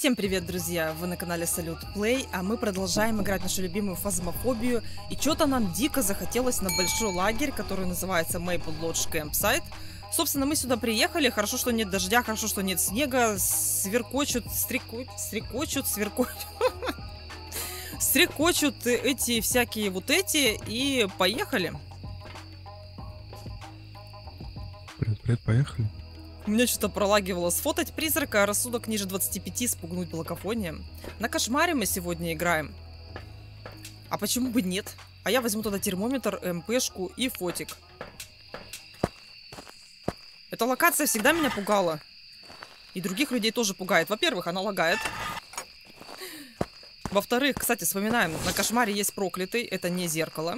Всем привет, друзья! Вы на канале Салют Плей, а мы продолжаем играть нашу любимую фазмофобию. И что-то нам дико захотелось на большой лагерь, который называется Maple Lodge Campsite. Собственно, мы сюда приехали. Хорошо, что нет дождя, хорошо, что нет снега. Сверкочут, стрекочут, стрекочут, сверкочут. Стрекочут эти всякие вот эти. И поехали. Привет, привет, поехали. Меня что-то пролагивало сфотать призрака, а рассудок ниже 25 спугнуть благофонием. На кошмаре мы сегодня играем. А почему бы нет? А я возьму тогда термометр, МПшку и фотик. Эта локация всегда меня пугала. И других людей тоже пугает. Во-первых, она лагает. Во-вторых, кстати, вспоминаем, на кошмаре есть проклятый, это не зеркало.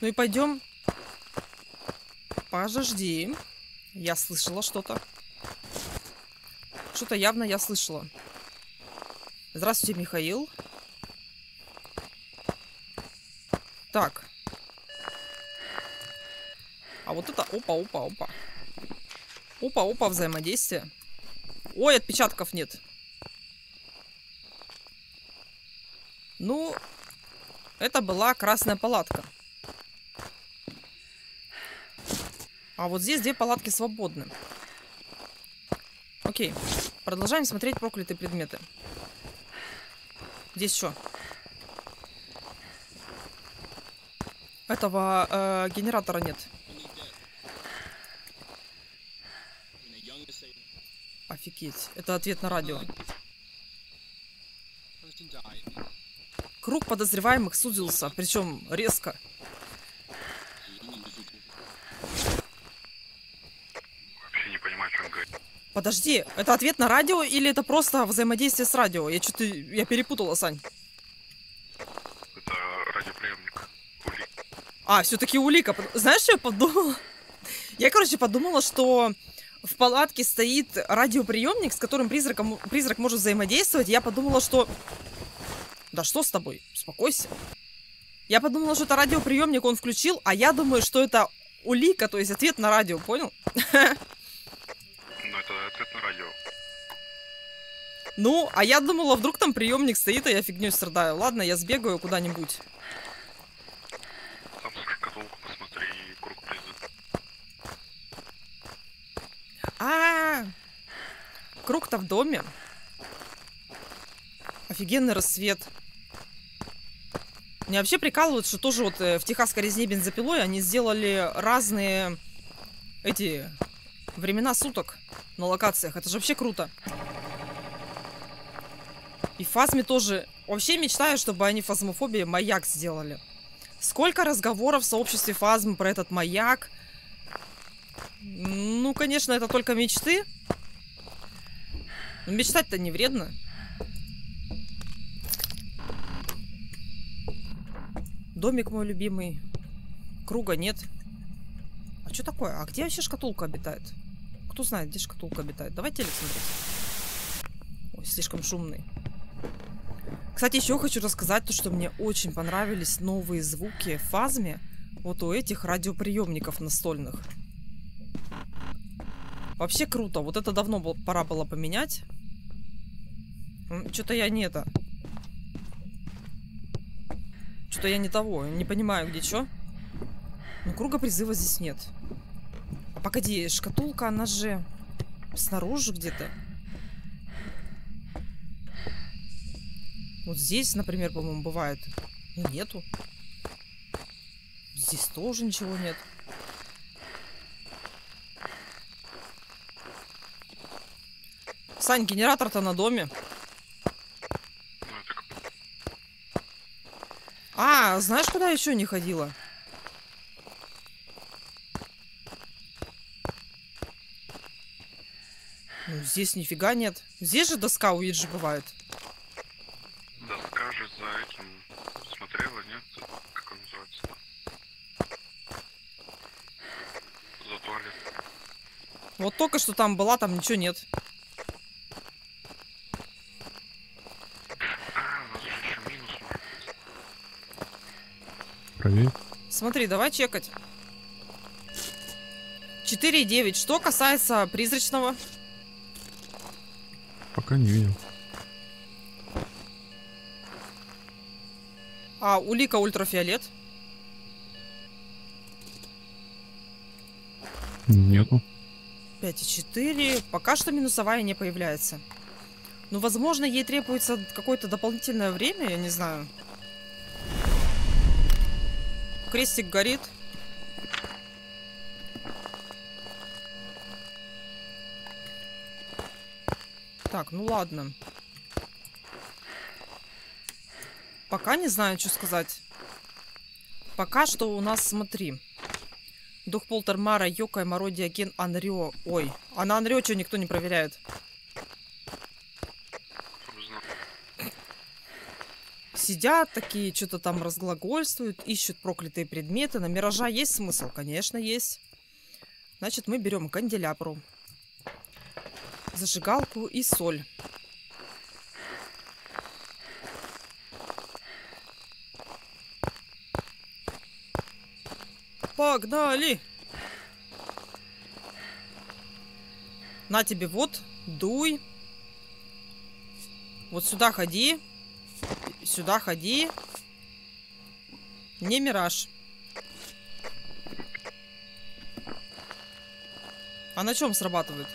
Ну и пойдем Подожди. Я слышала что-то. Что-то явно я слышала. Здравствуйте, Михаил. Так. А вот это... Опа, опа, опа. Опа, опа, взаимодействие. Ой, отпечатков нет. Ну, это была красная палатка. А вот здесь две палатки свободны. Окей. Продолжаем смотреть проклятые предметы. Здесь что? Этого э, генератора нет. Офигеть. Это ответ на радио. Круг подозреваемых сузился, причем резко. Подожди, это ответ на радио или это просто взаимодействие с радио? Я что-то, я перепутала, Сань. Это радиоприемник. Улик. А, все-таки улика. Знаешь, что я подумала? Я, короче, подумала, что в палатке стоит радиоприемник, с которым призраком, призрак может взаимодействовать. Я подумала, что... Да что с тобой? Успокойся. Я подумала, что это радиоприемник он включил, а я думаю, что это улика, то есть ответ на радио, понял? на радио. Ну, а я думала, вдруг там приемник стоит, а я фигней страдаю. Ладно, я сбегаю куда-нибудь. Там шкатулку посмотри и круг. А, -а, -а. Круг-то в доме. Офигенный рассвет. Меня вообще прикалывают, что тоже вот э, в техасской резне бензопилой они сделали разные эти времена суток на локациях. Это же вообще круто. И Фазме тоже. Вообще мечтаю, чтобы они фазмофобии маяк сделали. Сколько разговоров в сообществе Фазмы про этот маяк. Ну, конечно, это только мечты. Но мечтать-то не вредно. Домик мой любимый. Круга нет. А что такое? А где вообще шкатулка обитает? Кто знает, где шкатулка обитает? Давайте телек смотреть. Ой, слишком шумный. Кстати, еще хочу рассказать то, что мне очень понравились новые звуки в фазме вот у этих радиоприемников настольных. Вообще круто. Вот это давно было, пора было поменять. Что-то я не это. Что-то я не того. Не понимаю, где что. Но круга призыва здесь нет. Погоди, шкатулка, она же снаружи где-то. Вот здесь, например, по-моему, бывает. И нету. Здесь тоже ничего нет. Сань, генератор-то на доме. А, знаешь, куда еще не ходила? Здесь нифига нет. Здесь же доска у Иджи бывает. Доска же за этим смотрела, нет? Как он называется? За туалет. Вот только что там была, там ничего нет. А, у нас же еще минус Проверь. Смотри, давай чекать. 4,9. Что касается призрачного... Пока не видел. А улика ультрафиолет? Нету. 5,4. Пока что минусовая не появляется. Ну, возможно, ей требуется какое-то дополнительное время, я не знаю. Крестик горит. Так, ну ладно. Пока не знаю, что сказать. Пока что у нас, смотри. Дух Полтермара, Йока, Моро, Диоген, Анрио. Ой, а на Анрио что никто не проверяет? Сидят такие, что-то там разглагольствуют, ищут проклятые предметы. На Миража есть смысл? Конечно, есть. Значит, мы берем канделябру, зажигалку и соль. Погнали! На тебе вот, дуй. Вот сюда ходи. Сюда ходи. Не мираж. А на чем срабатывает?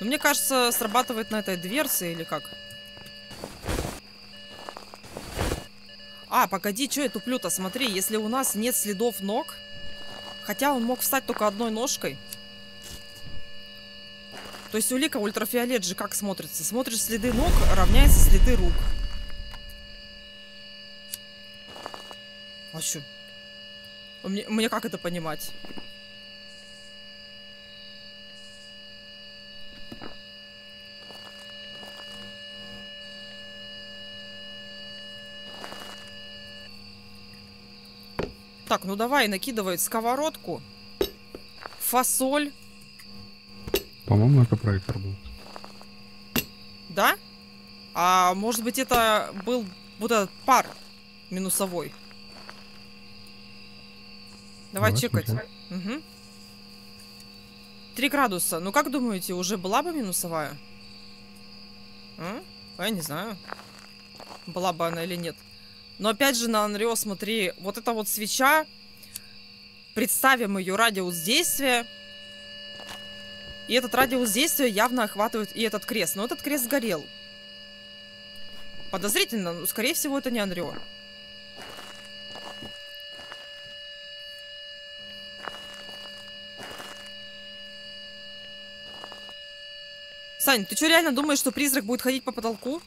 Ну, мне кажется, срабатывает на этой дверце или как? А, погоди, что я туплю-то? Смотри, если у нас нет следов ног, хотя он мог встать только одной ножкой. То есть улика ультрафиолет же как смотрится? Смотришь следы ног, равняется следы рук. А что? Мне, мне как это понимать? Так, ну давай, накидывай сковородку, фасоль, По-моему, это проектор был. да? А может быть это был вот этот пар минусовой? Давай, Давай чекать. смотреть. Угу. Три градуса. Ну как думаете, уже была бы минусовая? А, Я не знаю. Была бы она или нет. Но опять же на Unreal, смотри, вот эта вот свеча, представим ее радиус действия, и этот радиус действия явно охватывает и этот крест. Но этот крест сгорел. Подозрительно, но скорее всего это не Unreal. Сань, ты что реально думаешь, что призрак будет ходить по потолку?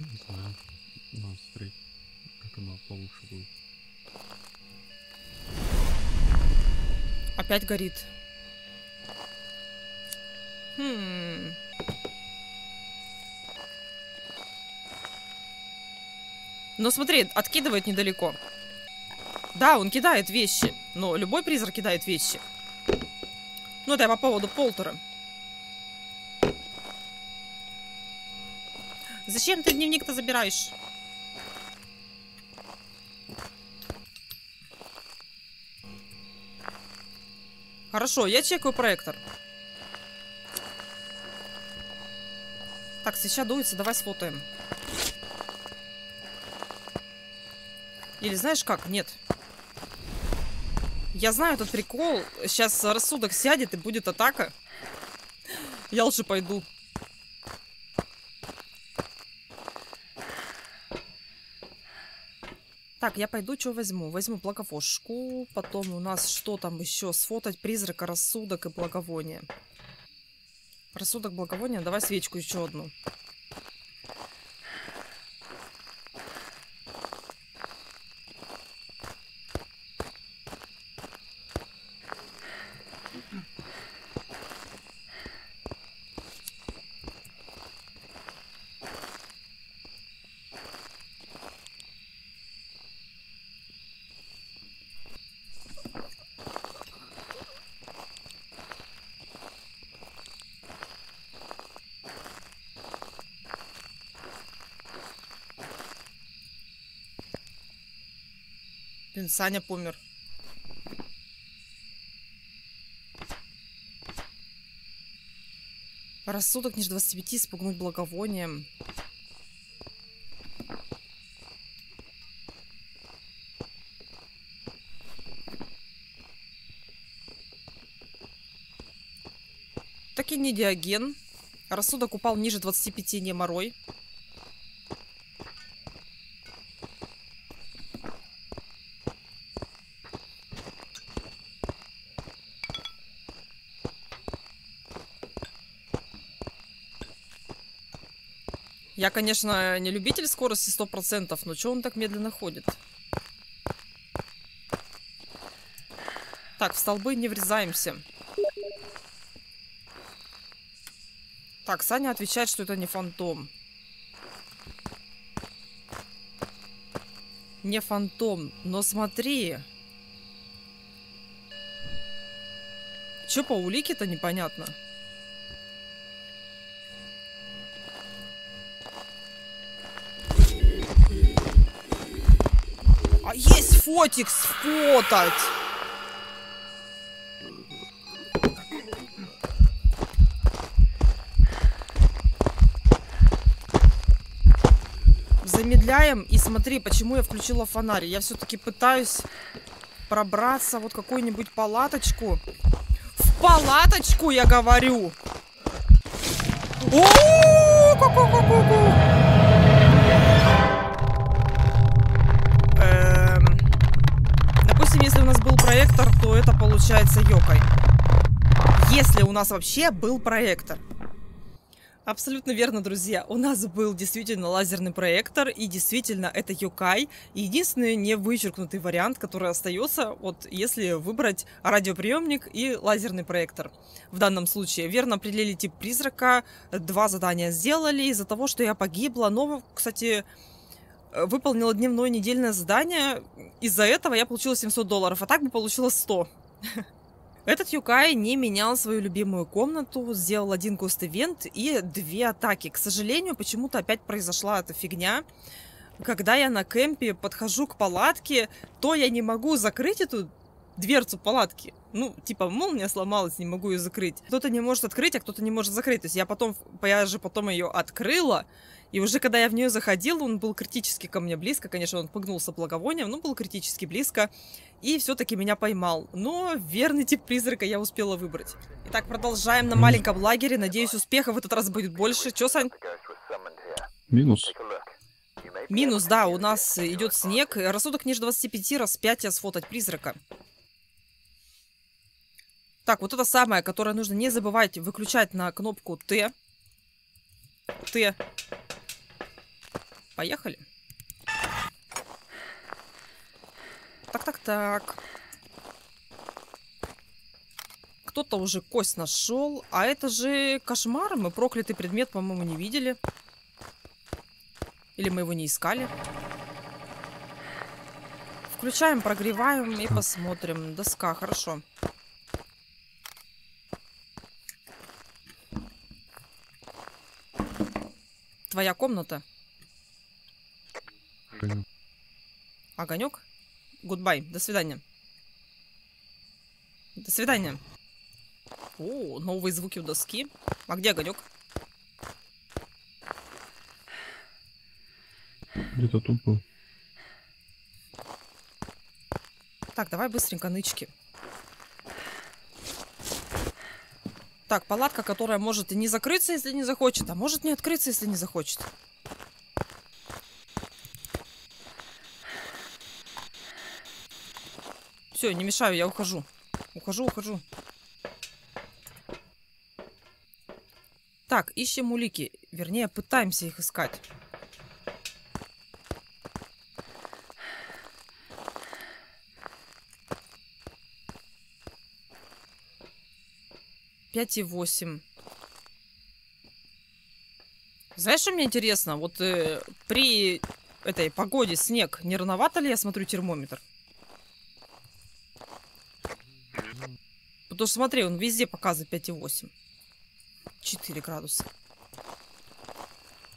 Я Не знаю. Надо смотреть, как оно получше будет. Опять горит. Хм. Но смотри, откидывает недалеко. Да, он кидает вещи. Но любой призрак кидает вещи. Ну, это я по поводу Полтера. Зачем ты дневник-то забираешь? Хорошо, я чекаю проектор. Так, свеча дуется, давай сфотаем. Или знаешь как? Нет. Я знаю этот прикол. Сейчас рассудок сядет и будет атака. Я лучше пойду. Так, я пойду, что возьму? Возьму благовошку, потом у нас что там еще? Сфотать призрака, рассудок и благовоние. Рассудок, благовоние, давай свечку еще одну. Блин, Саня помер. Рассудок ниже 25, спугнуть благовонием. Так и не диаген. Рассудок упал ниже 25, не морой. Конечно, не любитель скорости 100%, но что он так медленно ходит? Так, в столбы не врезаемся. Так, Саня отвечает, что это не фантом. Не фантом, но смотри. Чё по улике-то непонятно? А фотик сфотать! Замедляем и смотри, почему я включила фонарь. Я все-таки пытаюсь пробраться вот какую-нибудь палаточку. В палаточку, я говорю! О, ку-ку-ку-ку-ку! Проектор, то это получается йокой. Если у нас вообще был проектор. Абсолютно верно, друзья. У нас был действительно лазерный проектор, и действительно это Юкай. Единственный не вычеркнутый вариант, который остается, вот если выбрать радиоприемник и лазерный проектор. В данном случае верно определили тип призрака, два задания сделали из-за того, что я погибла. Но, кстати, выполнила дневное недельное задание. Из-за этого я получила 700 долларов, а так бы получила 100. Этот Юкай не менял свою любимую комнату, сделал один гост-ивент и две атаки. К сожалению, почему-то опять произошла эта фигня. Когда я на кемпе подхожу к палатке, то я не могу закрыть эту дверцу палатки. Ну, типа, молния сломалась, не могу ее закрыть. Кто-то не может открыть, а кто-то не может закрыть. То есть я потом, я же потом ее открыла, и уже когда я в нее заходила, он был критически ко мне близко. Конечно, он погнулся благовонием, но был критически близко. И все-таки меня поймал. Но верный тип призрака я успела выбрать. Итак, продолжаем на маленьком лагере. Надеюсь, успеха в этот раз будет больше. Че, Сань? Минус. Минус, да, у нас идет снег. Рассудок ниже 25, распятие сфотать призрака. Так, вот это самое, которое нужно не забывать выключать на кнопку Т. Т. Поехали. Так, так, так. Кто-то уже кость нашел. А это же кошмар. Мы проклятый предмет, по-моему, не видели. Или мы его не искали. Включаем, прогреваем и Так. посмотрим. Доска, хорошо. Твоя комната? Огонек? Goodbye. До свидания. До свидания. О, новые звуки у доски. А где огонек? Где-то тут был. Так, давай быстренько нычки. Так, палатка, которая может и не закрыться, если не захочет, а может не открыться, если не захочет. Все, не мешаю, я ухожу. Ухожу, ухожу. Так, ищем улики. Вернее, пытаемся их искать. Пять и восемь. Знаешь, что мне интересно? Вот э, при этой погоде снег, не рановато ли я смотрю термометр? Потому что смотри, он везде показывает 5,8. 4 градуса.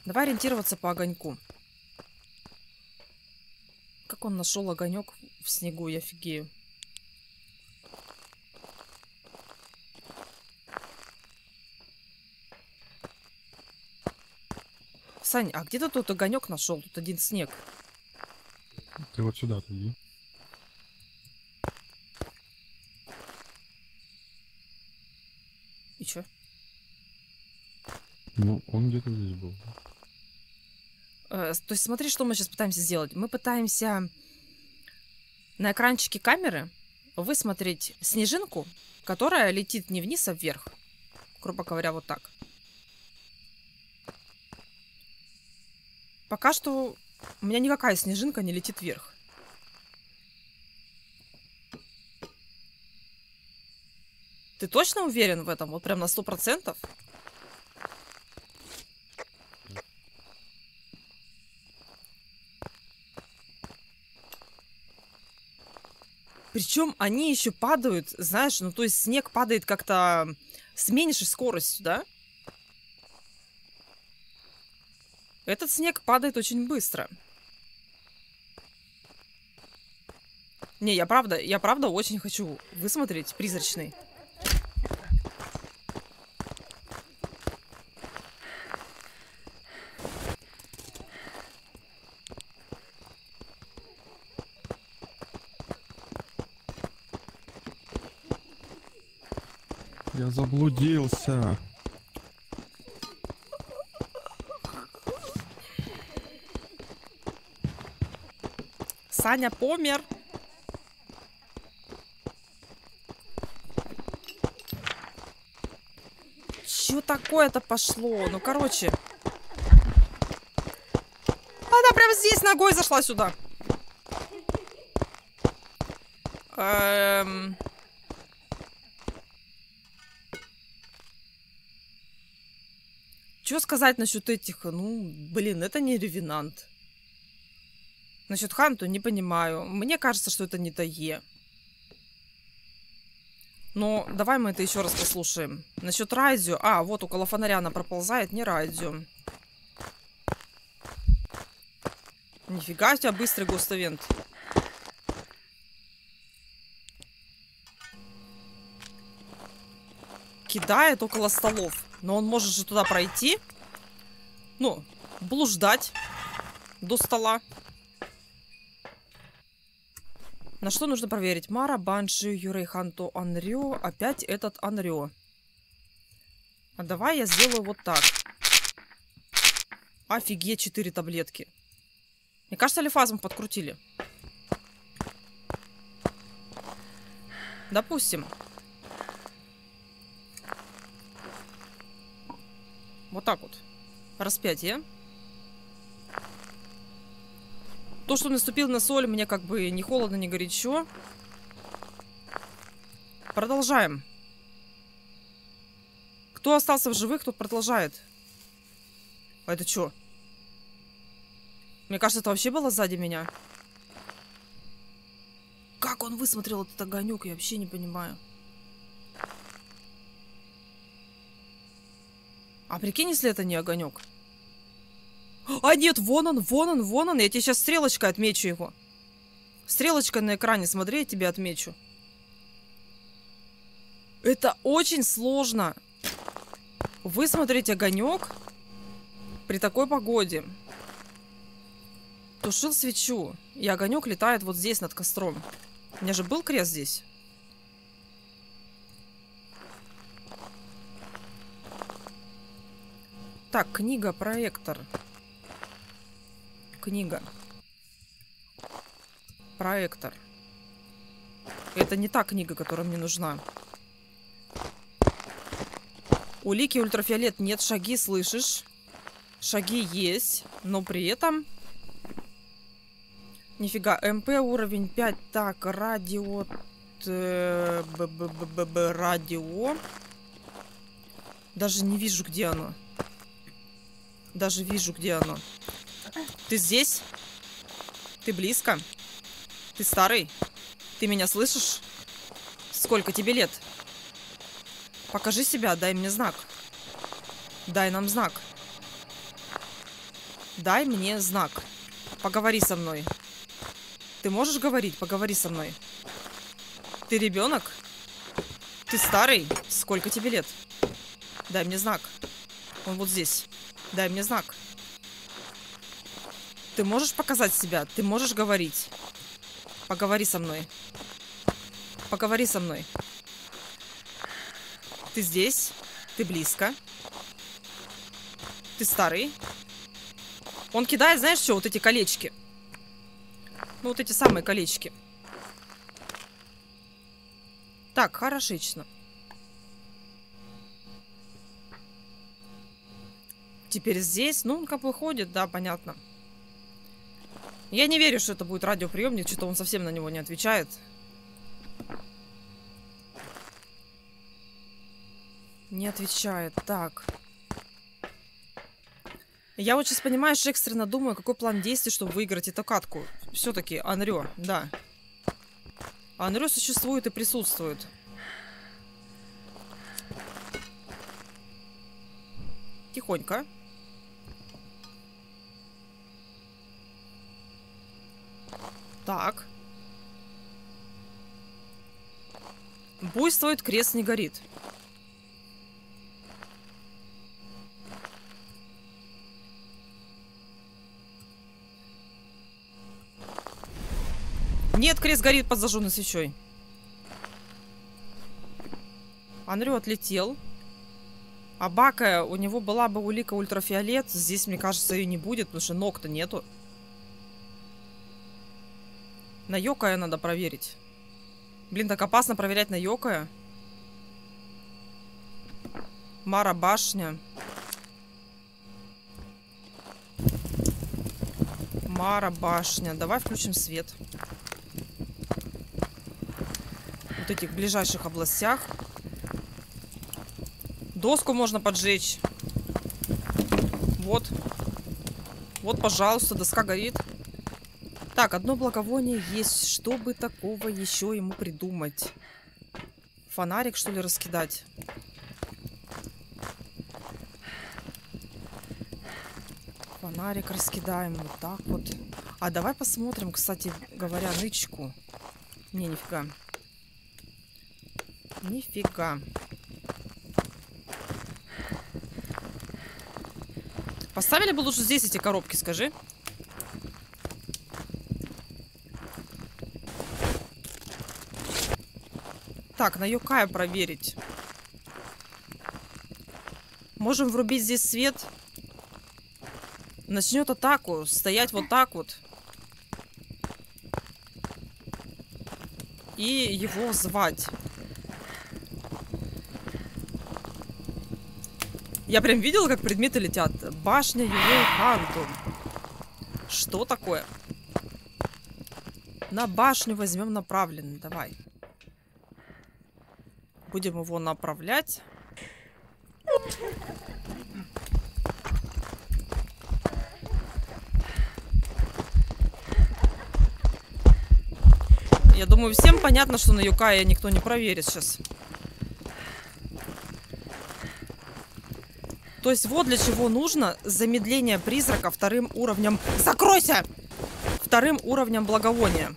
Давай ориентироваться по огоньку. Как он нашел огонек в снегу, я офигею. Сань, а где ты тут огонек нашел? Тут один снег. Ты вот сюда иди. И чё? Ну, он где-то здесь был. Э, то есть смотри, что мы сейчас пытаемся сделать. Мы пытаемся на экранчике камеры высмотреть снежинку, которая летит не вниз, а вверх. Грубо говоря, вот так. Пока что у меня никакая снежинка не летит вверх. Ты точно уверен в этом? Вот прям на сто процентов? Причем они еще падают, знаешь, ну то есть снег падает как-то с меньшей скоростью, да? Этот снег падает очень быстро. Не, я правда, я правда очень хочу высмотреть призрачный. Я заблудился. Саня помер. Чё такое-то пошло? Ну, короче. Она прям здесь ногой зашла сюда. Эм... Что сказать насчет этих? Ну, блин, это не ревенант. Насчет Ханту не понимаю. Мне кажется, что это не Тае. Но давай мы это еще раз послушаем. Насчет радио. А, вот около фонаря она проползает, не радио. Нифига у тебя быстрый гостовент. Кидает около столов. Но он может же туда пройти. Ну, блуждать до стола. На что нужно проверить? Мара, Банши, Юрей, Ханто, Анрё. Опять этот Анрё. А давай я сделаю вот так. Офигеть, 4 таблетки. Мне кажется, лифазм подкрутили. Допустим. Вот так вот. Распятие. То, что наступил на соль, мне как бы не холодно, не горячо. Продолжаем. Кто остался в живых, тот продолжает. А это что? Мне кажется, это вообще было сзади меня. Как он высмотрел этот огонек, я вообще не понимаю. А прикинь, если это не огонек. А нет, вон он, вон он, вон он. Я тебе сейчас стрелочкой отмечу его. Стрелочкой на экране, смотри, я тебе отмечу. Это очень сложно. Высмотреть огонек при такой погоде. Тушил свечу, и огонек летает вот здесь над костром. У меня же был крест здесь. Так, книга, проектор. Книга. Проектор. Это не та книга, которая мне нужна. Улики ультрафиолет нет, шаги слышишь? Шаги есть, но при этом... Нифига, МП уровень 5. Так, радио... э, б- б- б- б- б- Радио. Даже не вижу, где оно. Даже вижу, где оно. Ты здесь? Ты близко? Ты старый? Ты меня слышишь? Сколько тебе лет? Покажи себя, дай мне знак. Дай нам знак. Дай мне знак. Поговори со мной. Ты можешь говорить? Поговори со мной. Ты ребенок? Ты старый? Сколько тебе лет? Дай мне знак. Он вот здесь. Дай мне знак. Ты можешь показать себя? Ты можешь говорить? Поговори со мной. Поговори со мной. Ты здесь? Ты близко? Ты старый? Он кидает, знаешь что, вот эти колечки. Ну, вот эти самые колечки. Так, хорошечно. Теперь здесь, ну, он как бы ходит, да, понятно. Я не верю, что это будет радиоприемник, что-то он совсем на него не отвечает. Не отвечает. Так. Я вот сейчас, понимаешь, экстренно думаю, какой план действий, чтобы выиграть эту катку. Все-таки Анрё, да. Анрё существует и присутствует. Тихонько. Так. Буйствует, крест не горит. Нет, крест горит под зажженной свечой. Анрю отлетел. А Бака, у него была бы улика ультрафиолет. Здесь, мне кажется, ее не будет, потому что ног-то нету. На Йокая надо проверить. Блин, так опасно проверять на Йокая. Мара башня. Мара башня. Давай включим свет. Вот этих ближайших областях. Доску можно поджечь. Вот. Вот, пожалуйста, доска горит. Так, одно благовоние есть. Что бы такого еще ему придумать? Фонарик, что ли, раскидать? Фонарик раскидаем вот так вот. А давай посмотрим, кстати говоря, нычку. Не, нифига. Нифига. Поставили бы лучше здесь эти коробки, скажи. Так, на Юкая проверить. Можем врубить здесь свет. Начнет атаку. Стоять вот так вот. И его звать. Я прям видела, как предметы летят. Башня Юлей Ханту. Что такое? На башню возьмем направленный. Давай. Будем его направлять. Я думаю, всем понятно, что на Юкая никто не проверит сейчас. То есть вот для чего нужно замедление призрака вторым уровнем... Закройся! Вторым уровнем благовония.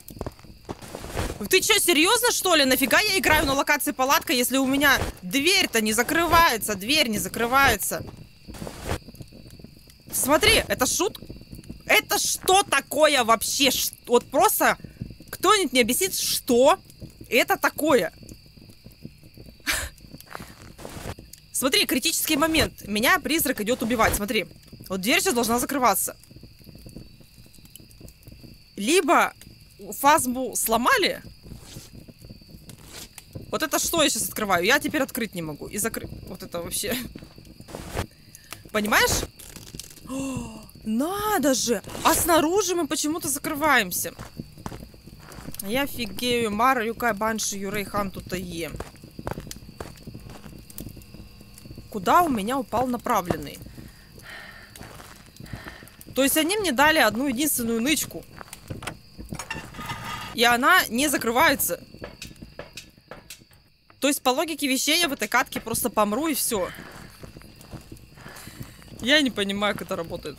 Ты что, серьезно, что ли? Нафига я играю на локации палатка, если у меня дверь-то не закрывается? Дверь не закрывается. Смотри, это шут... Это что такое вообще? Вот просто кто-нибудь мне объяснит, что это такое? Смотри, критический момент. Меня призрак идет убивать. Смотри. Вот дверь сейчас должна закрываться. Либо фазму сломали. Вот это что я сейчас открываю? Я теперь открыть не могу. И закрыть... Вот это вообще... Понимаешь? О, надо же! А снаружи мы почему-то закрываемся. Я офигею. Мара, Юкай, Банши, Юрей, Хан, Тутае. Куда у меня упал направленный? То есть они мне дали одну единственную нычку и она не закрывается. То есть, по логике вещей, я в этой катке просто помру и все. Я не понимаю, как это работает.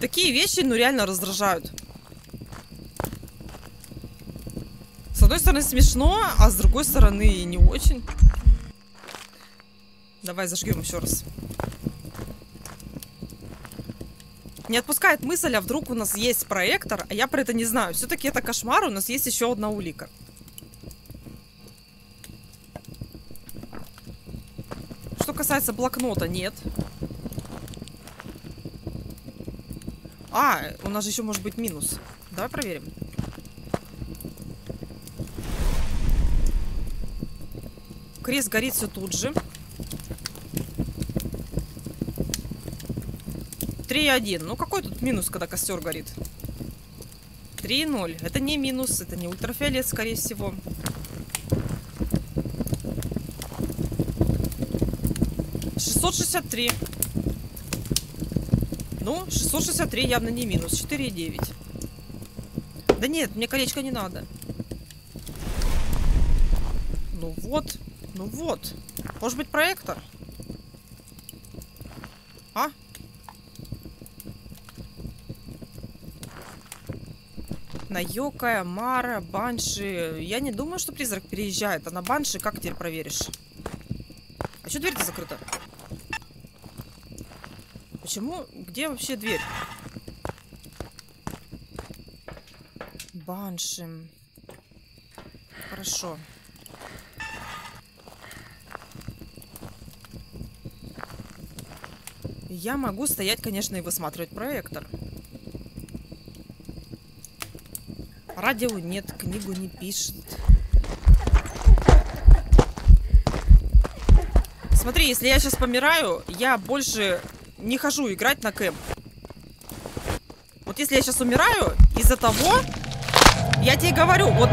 Такие вещи, ну, реально раздражают. С одной стороны смешно, а с другой стороны не очень. Давай зажгем еще раз. Не отпускает мысль, а вдруг у нас есть проектор, а я про это не знаю. Все-таки это кошмар, у нас есть еще одна улика. Что касается блокнота, нет. А, у нас же еще может быть минус. Давай проверим. Крест горит все тут же. 3,1. Ну какой тут минус, когда костер горит? 3,0. Это не минус, это не ультрафиолет, скорее всего. Шестьсот шестьдесят три. Ну, 663 явно не минус. 4,9. Да нет, мне колечко не надо. Ну вот. Ну вот. Может быть проектор? А? На Йока, Мара, Банши. Я не думаю, что призрак переезжает. А на Банши как теперь проверишь? А что дверь-то закрыта? Почему? Где вообще дверь? Банши. Хорошо. Я могу стоять, конечно, и высматривать проектор. Радио нет, книгу не пишет. Смотри, если я сейчас помираю, я больше не хожу играть на кэмп. Вот если я сейчас умираю из-за того, я тебе говорю, вот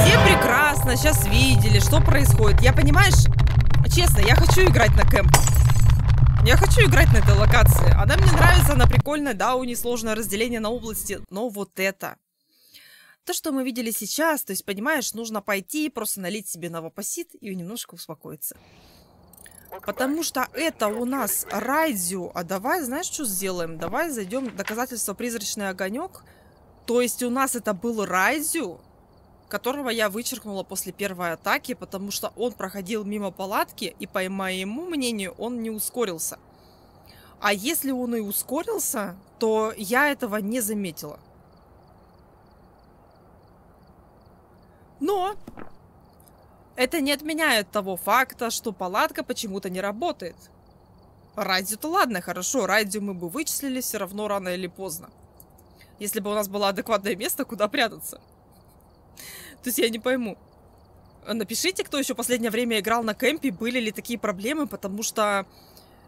все прекрасно сейчас видели, что происходит. Я, понимаешь, честно, я хочу играть на кэмп. Я хочу играть на этой локации. Она мне нравится, она прикольная, да, у нее сложное разделение на области, но вот это. То, что мы видели сейчас, то есть, понимаешь, нужно пойти, просто налить себе новопосит и немножко успокоиться. Потому что это у нас Райдзю. А давай, знаешь, что сделаем? Давай зайдем доказательство призрачный огонек. То есть у нас это был Райдзю, которого я вычеркнула после первой атаки, потому что он проходил мимо палатки, и по моему мнению, он не ускорился. А если он и ускорился, то я этого не заметила. Но это не отменяет того факта, что палатка почему-то не работает. Радио-то ладно, хорошо, радио мы бы вычислили все равно рано или поздно. Если бы у нас было адекватное место, куда прятаться. То есть я не пойму. Напишите, кто еще последнее время играл на кемпе, были ли такие проблемы, потому что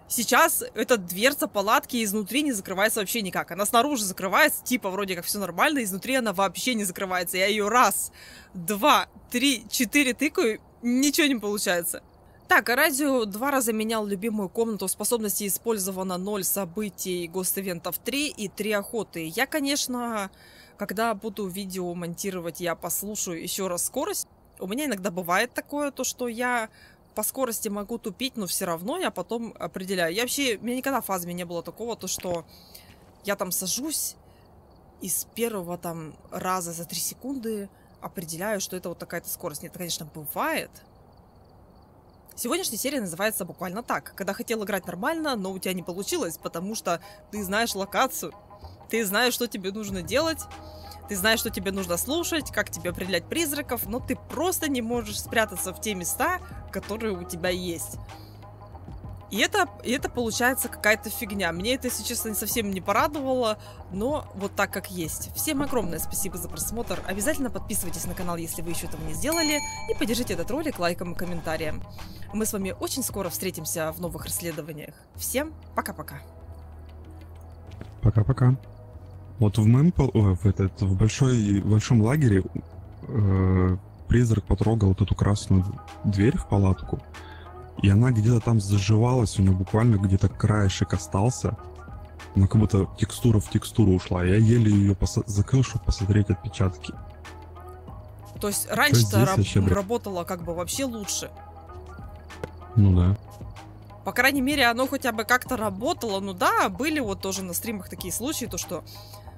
сейчас эта дверца палатки изнутри не закрывается вообще никак. Она снаружи закрывается, типа вроде как все нормально, изнутри она вообще не закрывается. Я ее раз, два, три, четыре тыкаю, ничего не получается. Так, а радио два раза менял любимую комнату способности использовано 0 событий гост-ивентов 3 и 3 охоты. Я, конечно, когда буду видео монтировать, я послушаю еще раз скорость. У меня иногда бывает такое, то что я по скорости могу тупить, но все равно я потом определяю. Я вообще, у меня никогда в фазме не было такого, то что я там сажусь и с первого там раза за 3 секунды определяю, что это вот такая-то скорость. Нет, конечно, бывает. Сегодняшняя серия называется буквально так. Когда хотел играть нормально, но у тебя не получилось, потому что ты знаешь локацию, ты знаешь, что тебе нужно делать, ты знаешь, что тебе нужно слушать, как тебе определять призраков, но ты просто не можешь спрятаться в те места, которые у тебя есть. И это, и это получается какая-то фигня. Мне это, если честно, совсем не порадовало, но вот так как есть. Всем огромное спасибо за просмотр. Обязательно подписывайтесь на канал, если вы еще этого не сделали. И поддержите этот ролик лайком и комментарием. Мы с вами очень скоро встретимся в новых расследованиях. Всем пока-пока. Пока-пока. Вот в моем, в, этот, в большой, большом лагере э, призрак потрогал вот эту красную дверь в палатку, и она где-то там заживалась, у нее буквально где-то краешек остался. Она как будто текстура в текстуру ушла. Я еле ее пос- закрыл, чтобы посмотреть отпечатки. То есть раньше-то раб- работало как бы вообще лучше. Ну да. По крайней мере, оно хотя бы как-то работало. Ну да, были вот тоже на стримах такие случаи, то что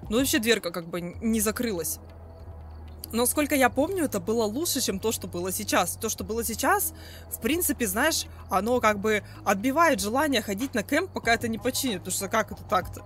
ну вообще дверка как бы не закрылась. Но сколько я помню, это было лучше, чем то, что было сейчас. То, что было сейчас, в принципе, знаешь, оно как бы отбивает желание ходить на кемп, пока это не починит. Потому что как это так-то?